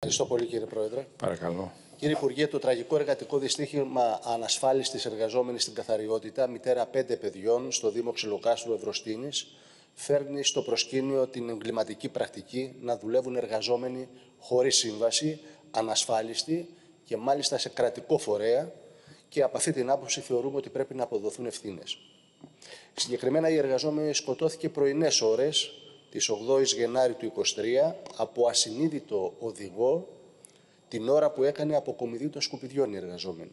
Ευχαριστώ πολύ κύριε Πρόεδρε. Παρακαλώ. Κύριε Υπουργέ, το τραγικό εργατικό δυστύχημα ανασφάλιστης εργαζόμενης στην καθαριότητα, μητέρα πέντε παιδιών στο Δήμο Ξυλοκάστρου Ευρωστίνης, φέρνει στο προσκήνιο την εγκληματική πρακτική να δουλεύουν εργαζόμενοι χωρίς σύμβαση, ανασφάλιστοι και μάλιστα σε κρατικό φορέα και από αυτή την άποψη θεωρούμε ότι πρέπει να αποδοθούν ευθύνες. Συγκεκριμένα, η εργαζόμενη σκοτώθηκε πρωινές ώρες της 8η Γενάρη του 2023 από ασυνείδητο οδηγό την ώρα που έκανε αποκομιδή των σκουπιδιών η εργαζόμενη.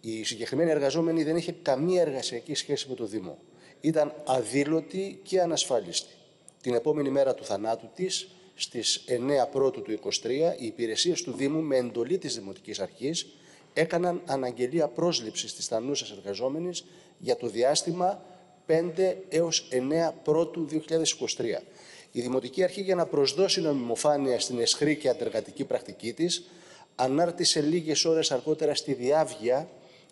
Η συγκεκριμένη εργαζόμενη δεν είχε καμία εργασιακή σχέση με το Δήμο. Ήταν αδήλωτη και ανασφάλιστη. Την επόμενη μέρα του θανάτου της, στις 9 Πρώτου του 2023, οι υπηρεσίες του Δήμου με εντολή της Δημοτικής Αρχής έκαναν αναγγελία πρόσληψης της θανούσας εργαζόμενης για το διάστημα 5 έως 9 Πρώτου 2023. Η Δημοτική Αρχή για να προσδώσει νομιμοφάνεια στην εσχρή και αντεργατική πρακτική της ανάρτησε λίγες ώρες αργότερα στη Διάβγεια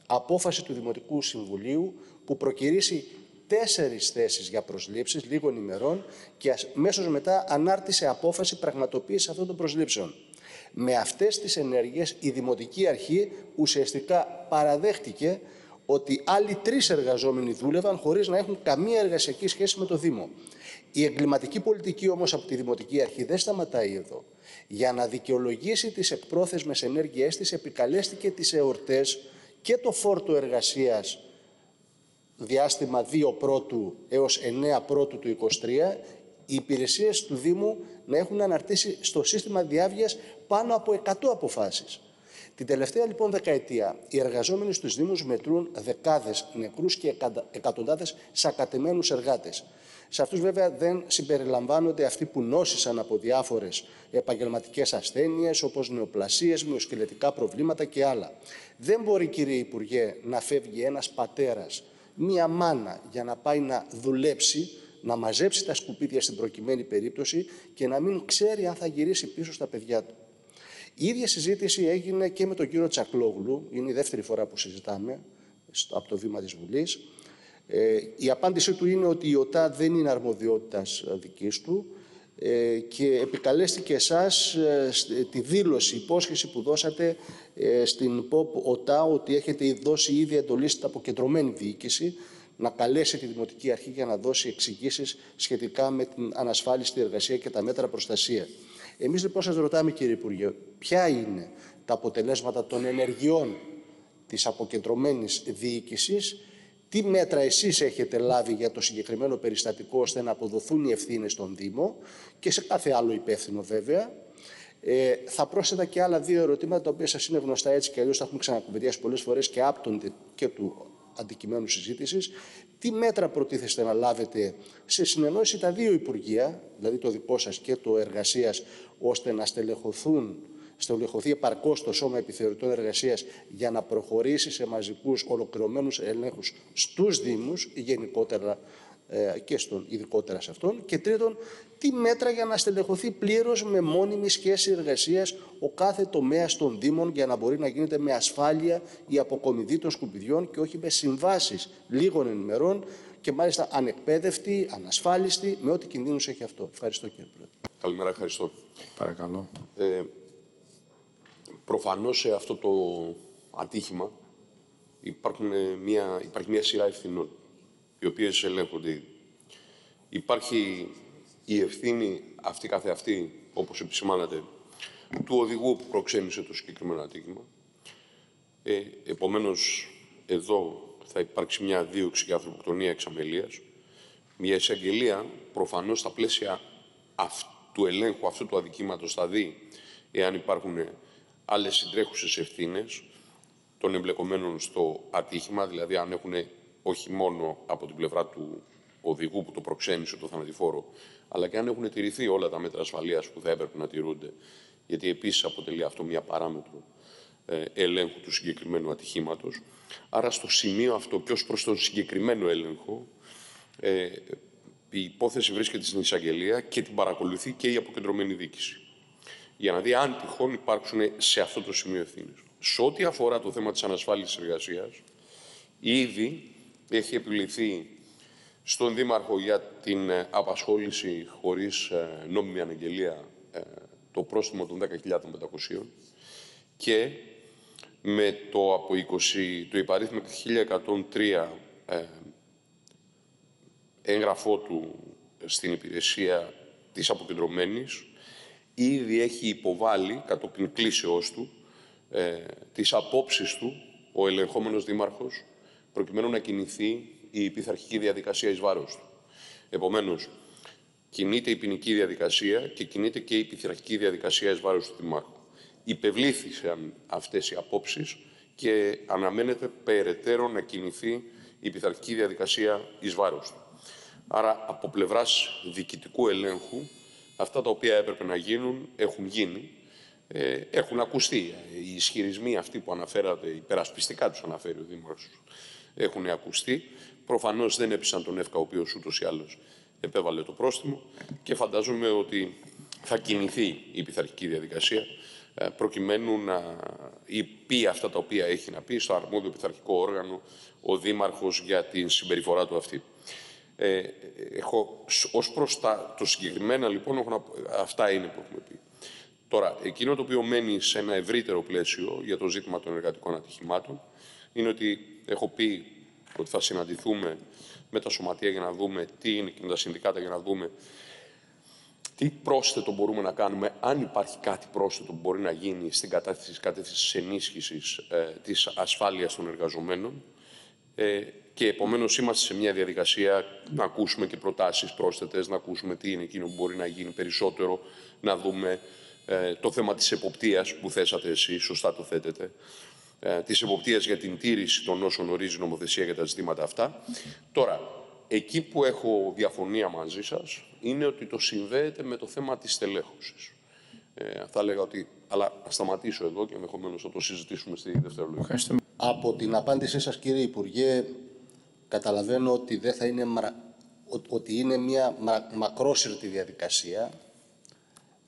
απόφαση του Δημοτικού Συμβουλίου που προκυρήσει τέσσερις θέσεις για προσλήψεις λίγων ημερών και αμέσω μετά ανάρτησε απόφαση πραγματοποίησης αυτών των προσλήψεων. Με αυτές τις ενέργειες η Δημοτική Αρχή ουσιαστικά παραδέχτηκε ότι άλλοι τρεις εργαζόμενοι δούλευαν χωρίς να έχουν καμία εργασιακή σχέση με το Δήμο. Η εγκληματική πολιτική όμως από τη Δημοτική Αρχή δεν σταματάει εδώ. Για να δικαιολογήσει τις εκπρόθεσμες ενέργειές της επικαλέστηκε τις εορτές και το φόρτο εργασίας διάστημα 2 πρώτου έως 9 πρώτου του 23 οι υπηρεσίες του Δήμου να έχουν αναρτήσει στο σύστημα διάβγειας πάνω από 100 αποφάσεις. Την τελευταία λοιπόν δεκαετία, οι εργαζόμενοι στους Δήμους μετρούν δεκάδες νεκρούς και εκατοντάδες σακατεμένους εργάτες. Σε αυτούς βέβαια δεν συμπεριλαμβάνονται αυτοί που νόσησαν από διάφορες επαγγελματικές ασθένειες όπως νεοπλασίες, μυοσκελετικά προβλήματα και άλλα. Δεν μπορεί κύριε Υπουργέ να φεύγει ένας πατέρας, μία μάνα για να πάει να δουλέψει να μαζέψει τα σκουπίδια στην προκειμένη περίπτωση και να μην ξέρει αν θα γυρίσει πίσω στα παιδιά του. Η ίδια συζήτηση έγινε και με τον κύριο Τσακλόγλου, είναι η δεύτερη φορά που συζητάμε από το βήμα της Βουλής. Ε, η απάντησή του είναι ότι η ΟΤΑ δεν είναι αρμοδιότητας δικής του ε, και επικαλέστηκε εσάς ε, τη δήλωση, υπόσχεση που δώσατε ε, στην ΠΟΠ ΟΤΑ ότι έχετε δώσει ήδη εντολή στην αποκεντρωμένη διοίκηση να καλέσει τη Δημοτική Αρχή για να δώσει εξηγήσεις σχετικά με την ανασφάλιστη εργασία και τα μέτρα προστασίας. Εμείς λοιπόν σας ρωτάμε κύριε Υπουργέ, ποια είναι τα αποτελέσματα των ενεργειών της αποκεντρωμένης διοίκησης, τι μέτρα εσείς έχετε λάβει για το συγκεκριμένο περιστατικό ώστε να αποδοθούν οι ευθύνες στον Δήμο και σε κάθε άλλο υπεύθυνο βέβαια. Ε, θα πρόσθετα και άλλα δύο ερωτήματα τα οποία σας είναι γνωστά έτσι και αλλιώς τα έχουμε ξανακουβεντιάσει πολλές φορές και άπτονται και του αντικειμένου συζήτησης, τι μέτρα προτίθεστε να λάβετε σε συνεννόηση τα δύο Υπουργεία, δηλαδή το δικό σας και το εργασίας, ώστε να στελεχωθούν στελεχωθεί επαρκώς το Σώμα Επιθεωρητών Εργασίας για να προχωρήσει σε μαζικούς ολοκληρωμένους ελέγχους στους Δήμους, γενικότερα ε, και στον ειδικότερα σε αυτόν. Και τρίτον, τι μέτρα για να στελεχωθεί πλήρως με μόνιμη σχέση εργασίας ο κάθε τομέας των Δήμων για να μπορεί να γίνεται με ασφάλεια η αποκομιδή των σκουπιδιών και όχι με συμβάσεις λίγων ημερών και μάλιστα ανεκπαίδευτη, ανασφάλιστη, με ό,τι κινδύνους έχει αυτό. Ευχαριστώ κύριε Πρόεδρε. Καλημέρα, ευχαριστώ. Παρακαλώ. Ε, προφανώς σε αυτό το ατύχημα υπάρχουν μια, υπάρχει μια σειρά ευθυνών οι οποίες ελέγχονται Υπάρχει η ευθύνη αυτή καθεαυτή, όπως επισημάνατε, του οδηγού που προξένησε το συγκεκριμένο ατύχημα. Ε, επομένως, εδώ θα υπάρξει μια δίωξη για ανθρωποκτονία εξαμελίας. Μια εισαγγελία, προφανώς, στα πλαίσια του ελέγχου αυτού του αδικήματος θα δει εάν υπάρχουν άλλες συντρέχουσες ευθύνες των εμπλεκομένων στο ατύχημα, δηλαδή αν έχουν όχι μόνο από την πλευρά του οδηγού που το προξένησε το θανατηφόρο, αλλά και αν έχουν τηρηθεί όλα τα μέτρα ασφαλείας που θα έπρεπε να τηρούνται. Γιατί επίσης αποτελεί αυτό μια παράμετρο ε, ελέγχου του συγκεκριμένου ατυχήματος. Άρα, στο σημείο αυτό και ως προς τον συγκεκριμένο έλεγχο, ε, η υπόθεση βρίσκεται στην εισαγγελία και την παρακολουθεί και η αποκεντρωμένη δίκηση. Για να δει αν τυχόν υπάρξουν σε αυτό το σημείο ευθύνες. Σε ό,τι αφορά το θέμα της ανασφάλισης εργασίας, ήδη έχει επιληθεί στον Δήμαρχο για την ε, απασχόληση χωρίς ε, νόμιμη αναγγελία ε, το πρόστιμο των 10.500 και με το από 20, το υπαρίθμο 1103 ε, έγγραφό του στην υπηρεσία της αποκεντρωμένης ήδη έχει υποβάλει κατόπιν κλήσεώς του ε, τις απόψεις του ο ελεγχόμενος δήμαρχος προκειμένου να κινηθεί η πειθαρχική διαδικασία εις βάρος του. Επομένως, κινείται η ποινική διαδικασία και κινείται και η πειθαρχική διαδικασία εις βάρος του Δημάρχου. Υπευλήθησαν αυτές οι απόψεις και αναμένεται περαιτέρω να κινηθεί η πειθαρχική διαδικασία εις βάρος του. Άρα, από πλευράς διοικητικού ελέγχου, αυτά τα οποία έπρεπε να γίνουν έχουν γίνει. Ε, έχουν ακουστεί. Οι ισχυρισμοί αυτοί που αναφέρατε, υπερασπιστικά τους αναφέρει ο Δήμαρχος, έχουν ακουστεί. Προφανώς δεν έπεισαν τον ΕΦΚΑ, ο οποίος ούτως ή άλλως επέβαλε το πρόστιμο και φαντάζομαι ότι θα κινηθεί η πειθαρχική διαδικασία ε, προκειμένου να πει αυτά τα οποία έχει να πει στο αρμόδιο πειθαρχικό όργανο ο Δήμαρχος για την συμπεριφορά του αυτή. Ε, έχω, ως προς τα, το συγκεκριμένα, λοιπόν, έχω να, αυτά είναι που έχουμε πει. Τώρα, εκείνο το οποίο μένει σε ένα ευρύτερο πλαίσιο για το ζήτημα των εργατικών ατυχημάτων είναι ότι έχω πει ότι θα συναντηθούμε με τα σωματεία για να δούμε τι είναι και με τα συνδικάτα για να δούμε τι πρόσθετο μπορούμε να κάνουμε, αν υπάρχει κάτι πρόσθετο που μπορεί να γίνει στην κατεύθυνση, κατεύθυνση ενίσχυσης ε, της ασφάλειας των εργαζομένων. Ε, και επομένως είμαστε σε μια διαδικασία να ακούσουμε και προτάσεις πρόσθετες, να ακούσουμε τι είναι εκείνο που μπορεί να γίνει περισσότερο, να δούμε ε, το θέμα της εποπτείας που θέσατε εσείς, σωστά το θέτετε, ε, της εποπτείας για την τήρηση των όσων ορίζει η νομοθεσία για τα ζητήματα αυτά. Τώρα, εκεί που έχω διαφωνία μαζί σας είναι ότι το συνδέεται με το θέμα της τελέχωσης. Ε, θα έλεγα ότι, αλλά θα σταματήσω εδώ και ενδεχομένως θα το συζητήσουμε στη δευτερολογία. Από την απάντησή σας κύριε Υπουργέ, καταλαβαίνω ότι δεν θα είναι, ότι είναι μια μακρόσυρτη διαδικασία.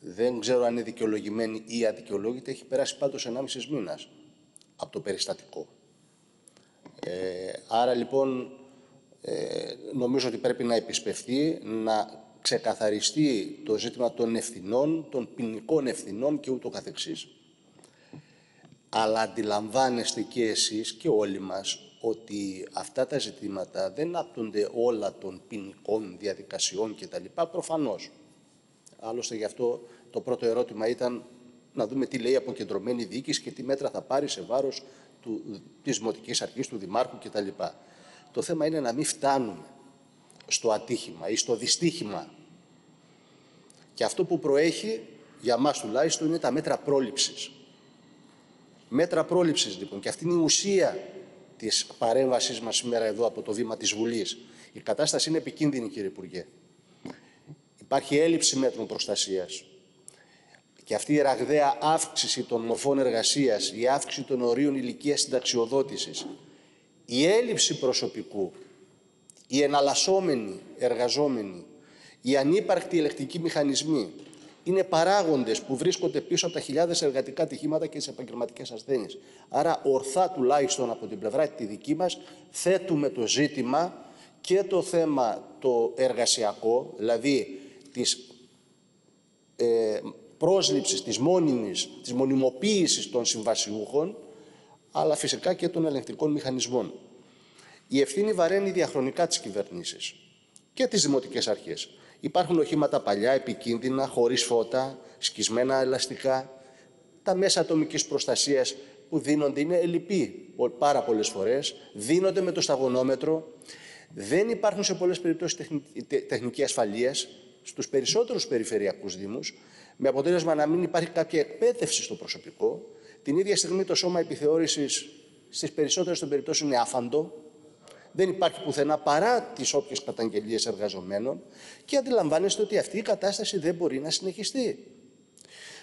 Δεν ξέρω αν είναι δικαιολογημένη ή αδικαιολόγητη. Έχει περάσει πάντως 1,5 μήνας από το περιστατικό. Ε, άρα λοιπόν ε, νομίζω ότι πρέπει να επισπευθεί, να ξεκαθαριστεί το ζήτημα των ευθυνών, των ποινικών ευθυνών και ούτω καθεξής. Αλλά αντιλαμβάνεστε και εσείς και όλοι μας ότι αυτά τα ζητήματα δεν άπτονται όλα των ποινικών διαδικασιών κτλ. Προφανώς. Άλλωστε γι' αυτό το πρώτο ερώτημα ήταν να δούμε τι λέει η αποκεντρωμένη διοίκηση και τι μέτρα θα πάρει σε βάρος του, της Δημοτικής Αρχής, του Δημάρχου κτλ. Το θέμα είναι να μην φτάνουμε στο ατύχημα ή στο δυστύχημα. Και αυτό που προέχει, για μας τουλάχιστον, είναι τα μέτρα πρόληψης. Μέτρα πρόληψης λοιπόν. Και αυτή είναι η ουσία της παρέμβασής μας σήμερα εδώ από το βήμα της Βουλής. Η κατάσταση είναι επικίνδυνη κύριε Υπουργέ. Υπάρχει έλλειψη μέτρων προστασίας. Και αυτή η ραγδαία αύξηση των μορφών εργασίας, η αύξηση των ορίων ηλικίας συνταξιοδότησης, η έλλειψη προσωπικού, οι εναλλασσόμενοι εργαζόμενοι, οι ανύπαρκτοι ελεκτικοί μηχανισμοί είναι παράγοντες που βρίσκονται πίσω από τα χιλιάδες εργατικά ατυχήματα και τις επαγγελματικές ασθένειες. Άρα ορθά τουλάχιστον από την πλευρά τη δική μας θέτουμε το ζήτημα και το θέμα το εργασιακό, δηλαδή της ε, πρόσληψης, της μόνιμης, της μονιμοποίησης των συμβασιούχων, αλλά φυσικά και των ελεγκτικών μηχανισμών. Η ευθύνη βαραίνει διαχρονικά τις κυβερνήσεις και τις δημοτικές αρχές. Υπάρχουν οχήματα παλιά, επικίνδυνα, χωρίς φώτα, σκισμένα ελαστικά. Τα μέσα ατομικής προστασίας που δίνονται είναι ελλειπή πάρα πολλές φορές, δίνονται με το σταγονόμετρο, δεν υπάρχουν σε πολλές περιπτώσεις τεχνική ασφαλείας στους περισσότερους περιφερειακούς δήμους, με αποτέλεσμα να μην υπάρχει κάποια εκπαίδευση στο προσωπικό. Την ίδια στιγμή το σώμα επιθεώρησης στις περισσότερες των περιπτώσεων είναι άφαντο, δεν υπάρχει πουθενά παρά τις όποιες καταγγελίες εργαζομένων και αντιλαμβάνεστε ότι αυτή η κατάσταση δεν μπορεί να συνεχιστεί.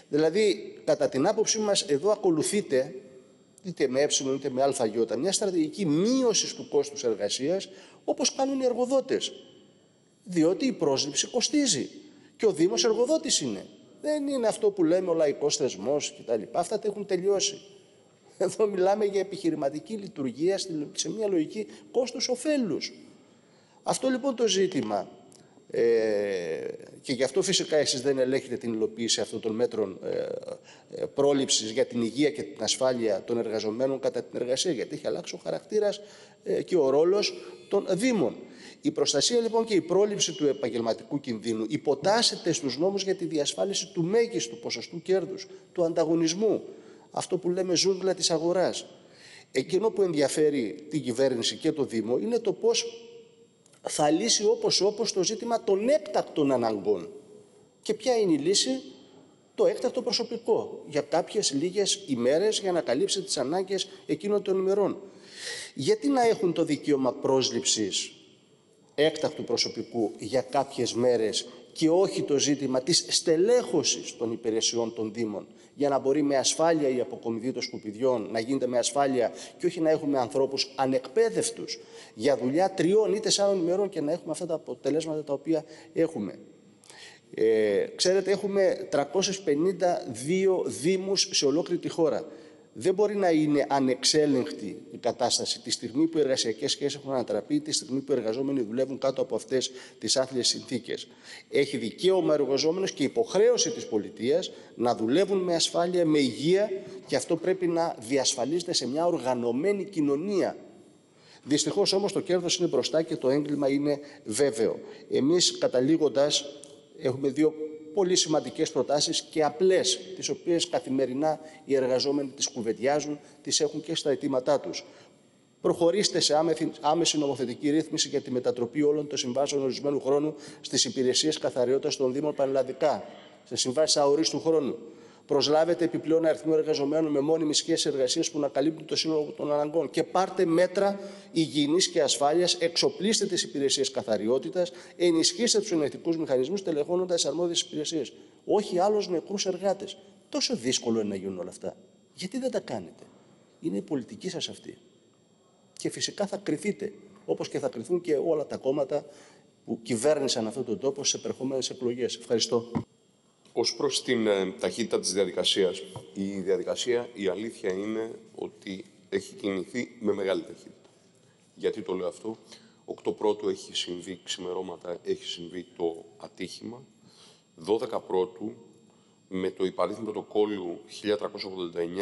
Δηλαδή, κατά την άποψή μας, εδώ ακολουθείται, είτε με ε είτε με ΑΙ, μια στρατηγική μείωσης του κόστους εργασίας, όπως κάνουν οι εργοδότες. Διότι η πρόσληψη κοστίζει. Και ο Δήμος εργοδότης είναι. Δεν είναι αυτό που λέμε ο λαϊκός θεσμός κτλ. Αυτά τα έχουν τελειώσει. Εδώ μιλάμε για επιχειρηματική λειτουργία σε μια λογική κόστους-οφέλους. Αυτό λοιπόν το ζήτημα Ε, και γι' αυτό φυσικά εσείς δεν ελέγχετε την υλοποίηση αυτών των μέτρων ε, ε, πρόληψης για την υγεία και την ασφάλεια των εργαζομένων κατά την εργασία, γιατί έχει αλλάξει ο χαρακτήρας ε, και ο ρόλος των Δήμων. Η προστασία λοιπόν και η πρόληψη του επαγγελματικού κινδύνου υποτάσσεται στους νόμους για τη διασφάλιση του μέγιστου ποσοστού κέρδους, του ανταγωνισμού, αυτό που λέμε ζούγκλα της αγοράς. Εκείνο που ενδιαφέρει την κυβέρνηση και το Δήμο είναι το πώς θα λύσει όπως όπως το ζήτημα των έκτακτων αναγκών. Και ποια είναι η λύση; Το έκτακτο προσωπικό για κάποιες λίγες ημέρες για να καλύψει τις ανάγκες εκείνων των ημερών. Γιατί να έχουν το δικαίωμα πρόσληψης έκτακτου προσωπικού για κάποιες μέρες και όχι το ζήτημα της στελέχωσης των υπηρεσιών των Δήμων για να μπορεί με ασφάλεια η αποκομιδή των σκουπιδιών να γίνεται με ασφάλεια και όχι να έχουμε ανθρώπους ανεκπαίδευτους για δουλειά τριών ή τεσσάρων ημερών και να έχουμε αυτά τα αποτελέσματα τα οποία έχουμε. Ε, ξέρετε, έχουμε 352 δήμους σε ολόκληρη τη χώρα δεν μπορεί να είναι ανεξέλεγκτη η κατάσταση τη στιγμή που οι εργασιακές σχέσεις έχουν ανατραπεί, τη στιγμή που οι εργαζόμενοι δουλεύουν κάτω από αυτές τις άθλιες συνθήκες. Έχει δικαίωμα ο εργαζόμενο και υποχρέωση της πολιτείας να δουλεύουν με ασφάλεια, με υγεία και αυτό πρέπει να διασφαλίζεται σε μια οργανωμένη κοινωνία. Δυστυχώς όμως το κέρδος είναι μπροστά και το έγκλημα είναι βέβαιο. Εμείς καταλήγοντας έχουμε δύο πολύ σημαντικές προτάσεις και απλές, τις οποίες καθημερινά οι εργαζόμενοι τις κουβεντιάζουν, τις έχουν και στα αιτήματά τους. Προχωρήστε σε άμεση νομοθετική ρύθμιση για τη μετατροπή όλων των συμβάσεων ορισμένου χρόνου στις υπηρεσίες καθαριότητας των Δήμων πανελλαδικά, σε συμβάσεις αορίστου χρόνου προσλάβετε επιπλέον αριθμό εργαζομένων με μόνιμη σχέση εργασίας που να καλύπτουν το σύνολο των αναγκών και πάρτε μέτρα υγιεινής και ασφάλειας, εξοπλίστε τις υπηρεσίες καθαριότητας, ενισχύστε τους ενεργητικούς μηχανισμούς, τελεχώνοντας αρμόδιες υπηρεσίες. Όχι άλλου νεκρούς εργάτες. Τόσο δύσκολο είναι να γίνουν όλα αυτά. Γιατί δεν τα κάνετε; Είναι η πολιτική σας αυτή. Και φυσικά θα κρυθείτε, όπως και θα κρυθούν και όλα τα κόμματα που κυβέρνησαν αυτόν τον τόπο σε επερχόμενες εκλογές. Ευχαριστώ. Ως προς την ε, ταχύτητα της διαδικασίας. Η διαδικασία, η αλήθεια είναι ότι έχει κινηθεί με μεγάλη ταχύτητα. Γιατί το λέω αυτό; 8 πρώτου έχει συμβεί ξημερώματα, έχει συμβεί το ατύχημα. 12 πρώτου, με το υπαρίθμιο πρωτοκόλλου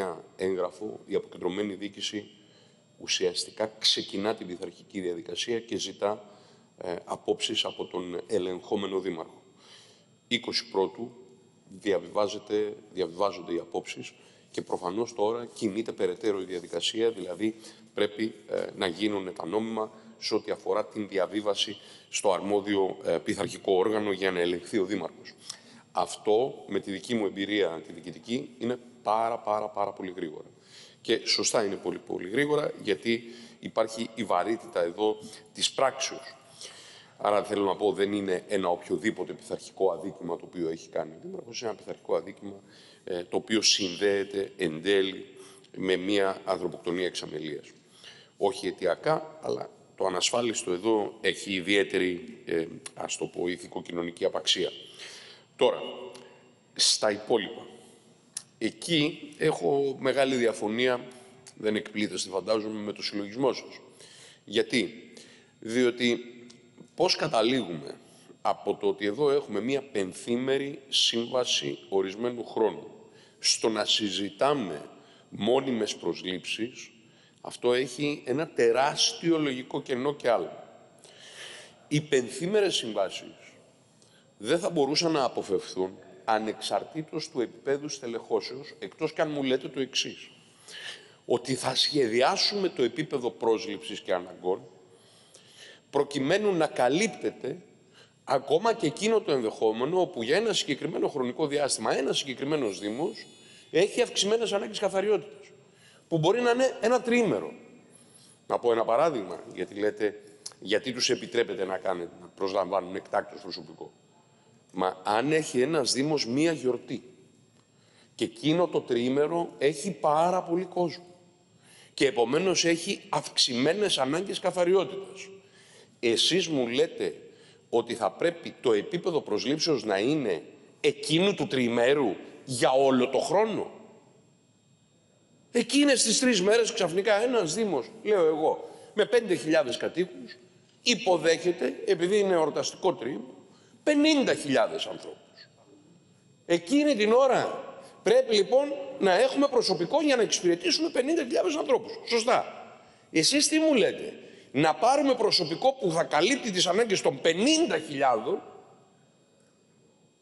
1389 έγγραφο, η αποκεντρωμένη δίκηση ουσιαστικά ξεκινά την πειθαρχική διαδικασία και ζητά ε, απόψεις από τον ελεγχόμενο δήμαρχο. 20 πρώτου, διαβιβάζεται, διαβιβάζονται οι απόψεις και προφανώς τώρα κινείται περαιτέρω η διαδικασία, δηλαδή πρέπει ε, να γίνουν τα νόμιμα σε ό,τι αφορά την διαβίβαση στο αρμόδιο ε, πειθαρχικό όργανο για να ελεγχθεί ο Δήμαρχος. Αυτό, με τη δική μου εμπειρία τη διοικητική, είναι πάρα πάρα πάρα πολύ γρήγορα. Και σωστά είναι πολύ πολύ γρήγορα, γιατί υπάρχει η βαρύτητα εδώ της πράξεως. Άρα θέλω να πω δεν είναι ένα οποιοδήποτε πειθαρχικό αδίκημα το οποίο έχει κάνει ο Δήμαρχος, είναι ένα πειθαρχικό αδίκημα ε, το οποίο συνδέεται εν τέλει με μια ανθρωποκτονία εξαμελίας. Όχι αιτιακά, αλλά το ανασφάλιστο εδώ έχει ιδιαίτερη, ε, ας το πω, ηθικοκοινωνική απαξία. Τώρα, στα υπόλοιπα. Εκεί έχω μεγάλη διαφωνία, δεν εκπλήτεστε φαντάζομαι, με το συλλογισμό σας. Γιατί, διότι Πώς καταλήγουμε από το ότι εδώ έχουμε μία πενθήμερη σύμβαση ορισμένου χρόνου; Στο να συζητάμε μόνιμες προσλήψεις, αυτό έχει ένα τεράστιο λογικό κενό και άλλο. Οι πενθήμερες συμβάσεις δεν θα μπορούσαν να αποφευθούν ανεξαρτήτως του επίπεδου στελεχώσεως, εκτός και αν μου λέτε το εξής. Ότι θα σχεδιάσουμε το επίπεδο πρόσληψης και αναγκών προκειμένου να καλύπτεται ακόμα και εκείνο το ενδεχόμενο όπου για ένα συγκεκριμένο χρονικό διάστημα ένας συγκεκριμένος Δήμος έχει αυξημένες ανάγκες καθαριότητας. Που μπορεί να είναι ένα τρίμερο. Να πω ένα παράδειγμα, γιατί λέτε, γιατί τους επιτρέπεται να, κάνετε, να προσλαμβάνουν εκτάκτο προσωπικό. Μα αν έχει ένας Δήμος μία γιορτή και εκείνο το τρίμερο έχει πάρα πολύ κόσμο και επομένως έχει αυξημένες ανάγκες καθαριότητας εσείς μου λέτε ότι θα πρέπει το επίπεδο προσλήψεως να είναι εκείνου του τριημέρου για όλο το χρόνο; Εκείνες τις τρεις μέρες ξαφνικά ένας Δήμος, λέω εγώ, με 5.000 κατοίκους, υποδέχεται, επειδή είναι εορταστικό τρίμηνο, 50.000 ανθρώπους. Εκείνη την ώρα πρέπει λοιπόν να έχουμε προσωπικό για να εξυπηρετήσουμε 50.000 ανθρώπους. Σωστά. Εσείς τι μου λέτε, να πάρουμε προσωπικό που θα καλύπτει τις ανάγκες των 50.000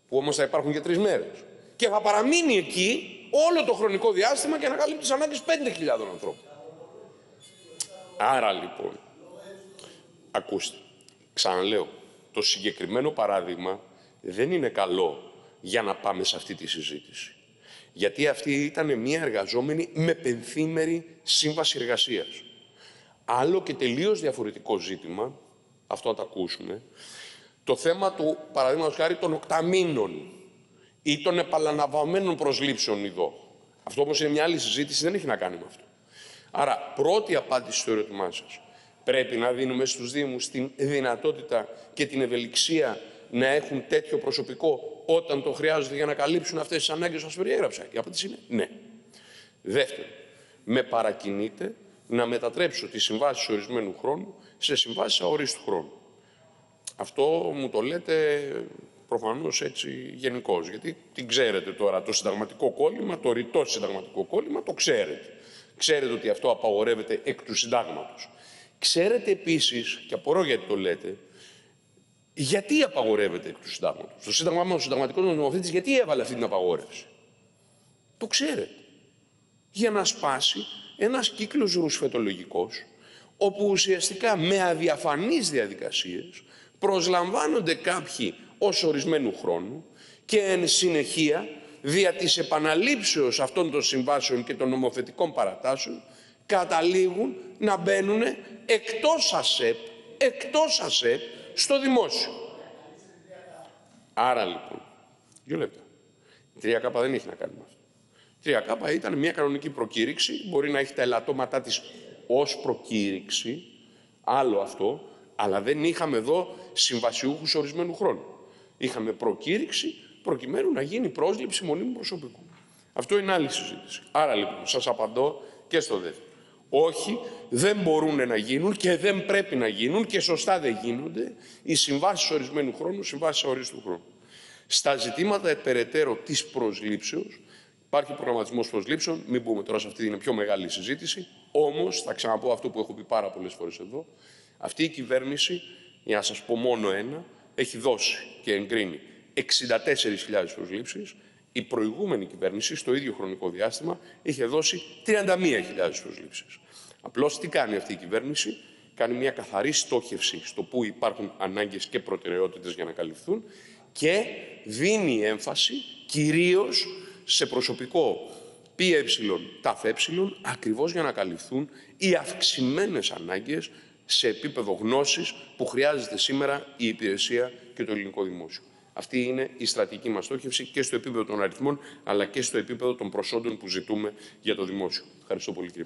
που όμως θα υπάρχουν για τρεις μέρες και θα παραμείνει εκεί όλο το χρονικό διάστημα και να καλύπτει τις ανάγκες 5.000 ανθρώπων. Άρα λοιπόν, ακούστε, ξαναλέω, το συγκεκριμένο παράδειγμα δεν είναι καλό για να πάμε σε αυτή τη συζήτηση. Γιατί αυτή ήταν μια εργαζόμενη με πενθήμερη σύμβαση εργασίας. Άλλο και τελείως διαφορετικό ζήτημα, αυτό θα το ακούσουμε, το θέμα του, παραδείγματος χάρη, των οκταμίνων ή των επαναλαμβανομένων προσλήψεων εδώ. Αυτό όμως είναι μια άλλη συζήτηση, δεν έχει να κάνει με αυτό. Άρα, πρώτη απάντηση στο ερώτημά σας. Πρέπει να δίνουμε στους Δήμους την δυνατότητα και την ευελιξία να έχουν τέτοιο προσωπικό όταν το χρειάζονται για να καλύψουν αυτές τις ανάγκες που σας περιέγραψα. Η απάντηση είναι ναι. Δεύτερον, με παρακινείτε να μετατρέψω τις συμβάσεις ορισμένου χρόνου σε συμβάσεις αορίστου χρόνου. Αυτό μου το λέτε προφανώς έτσι γενικώς, γιατί την ξέρετε τώρα το συνταγματικό κόλλημα, το ρητό συνταγματικό κόλλημα, το ξέρετε. Ξέρετε ότι αυτό απαγορεύεται εκ του συντάγματος. Ξέρετε επίσης, και απορώ γιατί το λέτε, γιατί απαγορεύεται εκ του συντάγματος. Το σύνταγμα μας, ο συνταγματικός νομοθέτης, γιατί έβαλε αυτή την απαγόρευση. Το ξέρετε. Για να σπάσει ένας κύκλος ρουσφετολογικός, όπου ουσιαστικά με αδιαφανείς διαδικασίες προσλαμβάνονται κάποιοι ως ορισμένου χρόνου και εν συνεχεία δια της επαναλήψεως αυτών των συμβάσεων και των νομοθετικών παρατάσεων καταλήγουν να μπαίνουν εκτός ΑΣΕΠ, εκτός ΑΣΕΠ στο δημόσιο. Άρα λοιπόν, δύο λεπτά. Η τρία κάπα δεν έχει να κάνει με αυτό. Η τρία κάπα ήταν μια κανονική προκήρυξη, μπορεί να έχει τα ελαττώματά της ως προκήρυξη, άλλο αυτό, αλλά δεν είχαμε εδώ συμβασιούχους ορισμένου χρόνου. Είχαμε προκήρυξη προκειμένου να γίνει πρόσληψη μονίμου προσωπικού. Αυτό είναι άλλη συζήτηση. Άρα λοιπόν, σας απαντώ και στο δεύτερο. Όχι, δεν μπορούν να γίνουν και δεν πρέπει να γίνουν και σωστά δεν γίνονται οι συμβάσεις ορισμένου χρόνου, συμβάσεις ορίστου χρόνου. Στα ζητήματα περαιτέρω της προσλήψεως, υπάρχει προγραμματισμός προσλήψεων, μην μπούμε τώρα σε αυτή την πιο μεγάλη συζήτηση. Όμως, θα ξαναπώ αυτό που έχω πει πάρα πολλές φορές εδώ, αυτή η κυβέρνηση, για να σας πω μόνο ένα, έχει δώσει και εγκρίνει 64.000 προσλήψεις, η προηγούμενη κυβέρνηση στο ίδιο χρονικό διάστημα είχε δώσει 31.000 προσλήψεις. Απλώς τι κάνει αυτή η κυβέρνηση, κάνει μια καθαρή στόχευση στο που υπάρχουν ανάγκες και προτεραιότητες για να καλυφθούν και δίνει έμφαση κυρίως σε προσωπικό ΠΕ, ΤΑΦΕ, ακριβώς για να καλυφθούν οι αυξημένες ανάγκες σε επίπεδο γνώσης που χρειάζεται σήμερα η υπηρεσία και το ελληνικό δημόσιο. Αυτή είναι η στρατηγική μας στόχευση και στο επίπεδο των αριθμών, αλλά και στο επίπεδο των προσόντων που ζητούμε για το δημόσιο. Ευχαριστώ πολύ κύριε